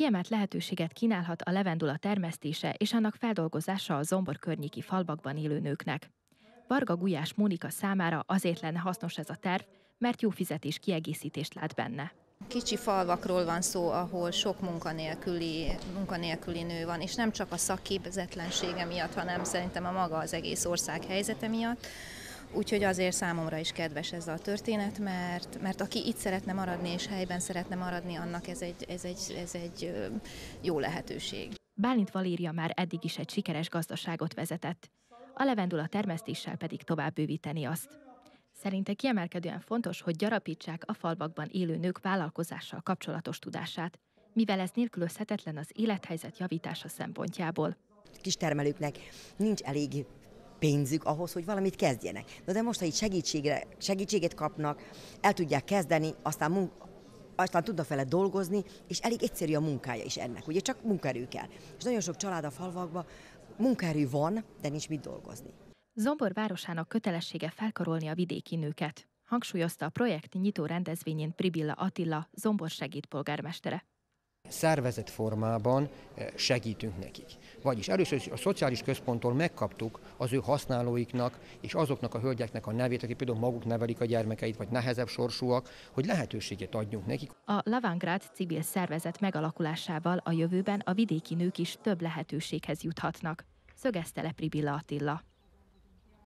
Kiemelt lehetőséget kínálhat a levendula termesztése és annak feldolgozása a zombor környéki falvakban élő nőknek. Varga Gulyás Mónika számára azért lenne hasznos ez a terv, mert jó fizetés kiegészítést lát benne. Kicsi falvakról van szó, ahol sok munkanélküli, munkanélküli nő van, és nem csak a szakképzetlensége miatt, hanem szerintem a maga az egész ország helyzete miatt. Úgyhogy azért számomra is kedves ez a történet, mert, mert aki itt szeretne maradni és helyben szeretne maradni, annak ez egy, ez egy, ez egy jó lehetőség. Bálint Valéria már eddig is egy sikeres gazdaságot vezetett. A levendula termesztéssel pedig tovább bővíteni azt. Szerinte kiemelkedően fontos, hogy gyarapítsák a falvakban élő nők vállalkozással kapcsolatos tudását, mivel ez nélkülözhetetlen az élethelyzet javítása szempontjából. Kistermelőknek nincs elég pénzük ahhoz, hogy valamit kezdjenek. Na de most, ha itt segítségre, segítséget kapnak, el tudják kezdeni, aztán munk, aztán tudnak vele dolgozni, és elég egyszerű a munkája is ennek. Ugye csak munkaerő kell. És nagyon sok család a falvakban munkaerő van, de nincs mit dolgozni. Zombor városának kötelessége felkarolni a vidéki nőket, hangsúlyozta a projekt nyitó rendezvényén Pribilla Attila, Zombor segédpolgármestere szervezett formában eh, segítünk nekik. Vagyis először a szociális központtól megkaptuk az ő használóiknak és azoknak a hölgyeknek a nevét, akik például maguk nevelik a gyermekeit, vagy nehezebb sorsúak, hogy lehetőséget adjunk nekik. A Lavangrád civil szervezet megalakulásával a jövőben a vidéki nők is több lehetőséghez juthatnak, szögezte le Attila.